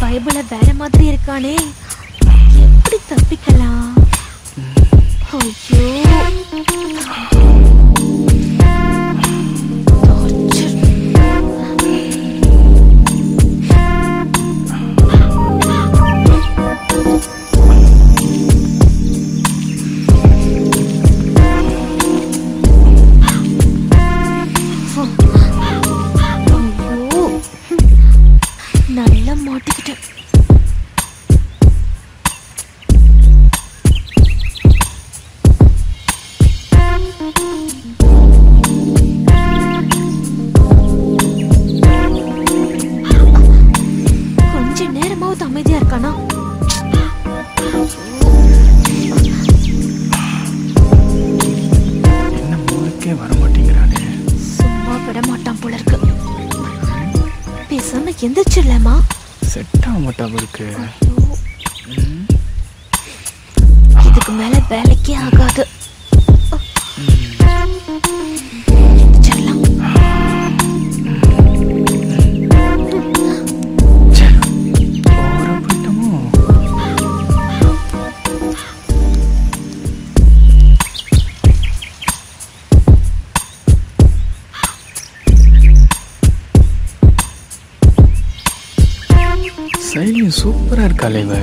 பைபிள வேற மாதிரி இருக்கானே எப்படி தப்பிக்கலாம்? ஐயோ. எந்திரிச்சிடலாமா செட் ஆக மாட்டா ஐயோ. இதுக்கு மேல வேலைக்கே ஆகாது எந்திரிச்சிடலாம். சைலியும் சூப்பராக இருக்காளே இவ.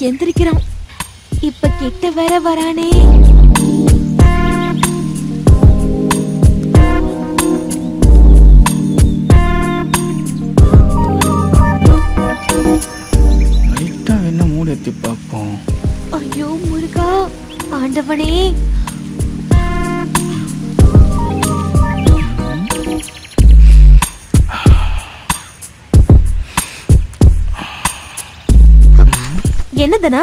எந்திரிக்கிறான். கிட்ட வேற வரானே. பார்ப்போம் ஐயோ முருகா ஆண்டவனே. என்னதுனா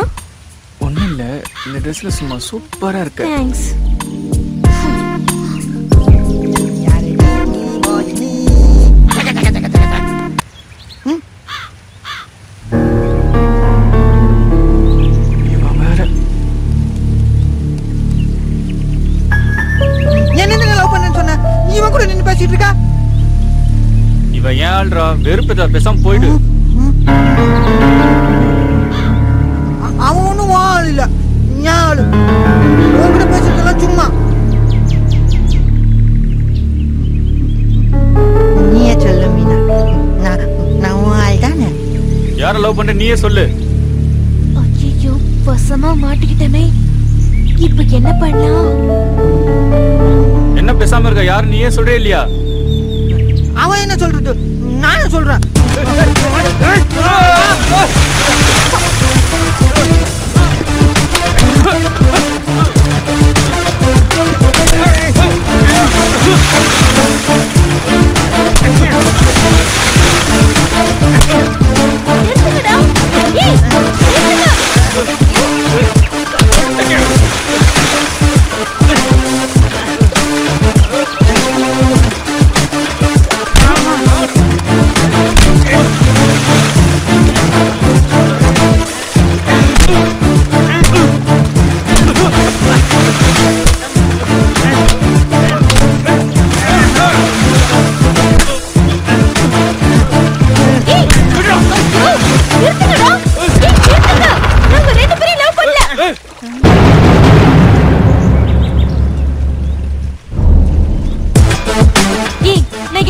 இல்ல இந்த ட்ரெஸ்ல சும்மா சூப்பரா இருக்க. தேங்க்ஸ் இவன் ஏன் ஆள்றா? வெறுப்புதா பேசாம போயிடு. அவன் ஒண்ணும் ஆள் இல்ல ஞா ஆளு உன்கிட்ட பேசுறதெல்லாம் சும்மா நீயே சொல்லு மீனா நான் நான் உன் ஆள் தானே யார லவ் பண்ற நீயே சொல்லு ஐயோ வசமா மாட்டிக்கிட்டமே இப்ப என்ன பண்ணலாம் என்ன பேசாம இருக்க யாரு நீயே சொல்றே இல்லையா அவன் என்ன சொல்றது நானே சொல்றேன்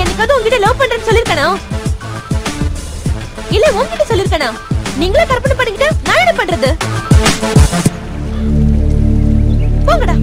எனக்காவது உங்ககிட்ட லவ் பண்றேன்னு சொல்லிருக்கனா இல்ல உங்ககிட்ட சொல்லிருக்கனா நீங்களே கற்பனை பண்ணிக்கிட்டா நான் என்ன பண்றது? போங்கடா.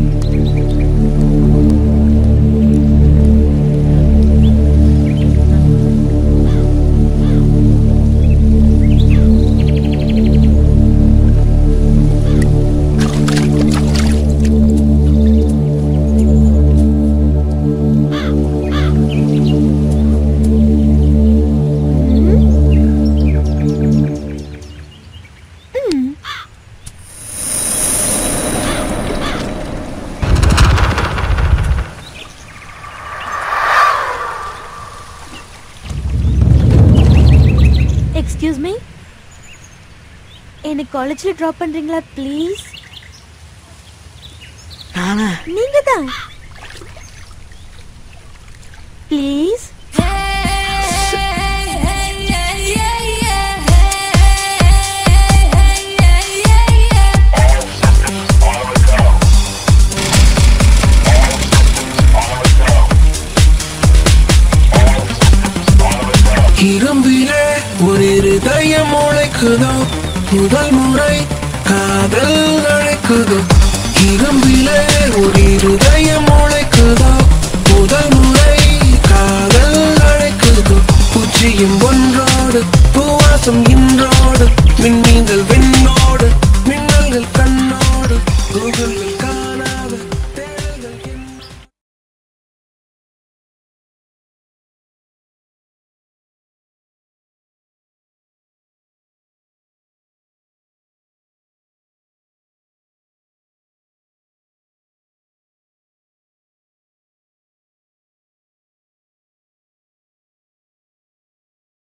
எக்ஸ்கியூஸ் மீ என்னை காலேஜில் ட்ராப் பண்ணுறீங்களா ப்ளீஸ் நீங்கள் தான் ப்ளீஸ் இதயம் உழைக்குதோ முதல் முறை காதல் அழைக்குதோ? இரும்பிலே ஒரு இருதயம் உழைக்குதோ முதல் முறை காதல் அழைக்குதோ? உச்சியும் ஒன்றோடு பூவாசம் இன்றோடு மின்மீங்கள் விண்ணோடு மின்னல்கள் கண்ணோடு